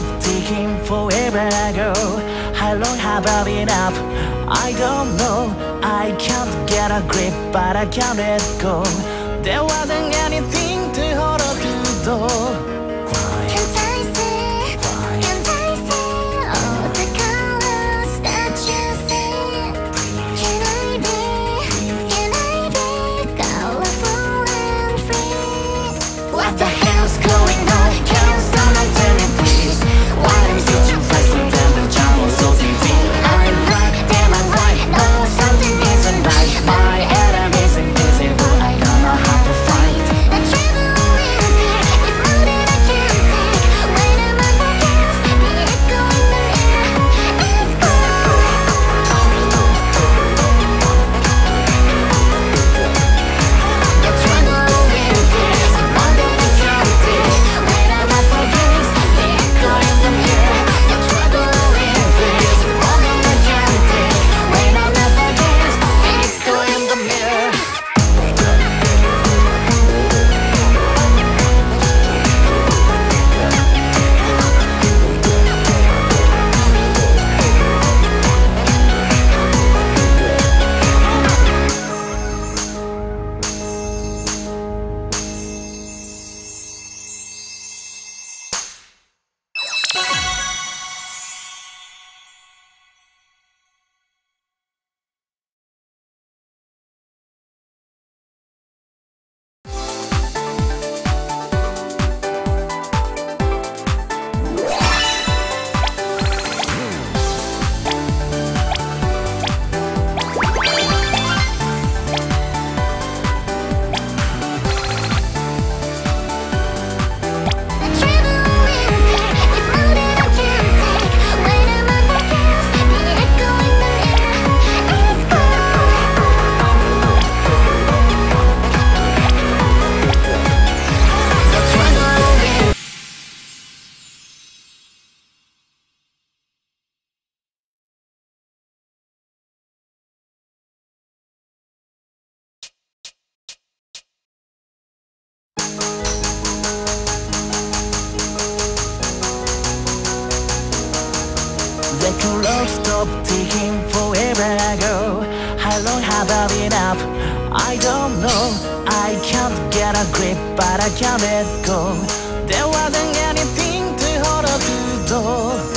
Taking thinking forever ago. How long have I been up? I don't know. I can't get a grip but I can't let go. There wasn't anything to hold up to though. won't stop taking forever ago. How long have I been up? I don't know. I can't get a grip but I can't let go. There wasn't anything to hold on to though.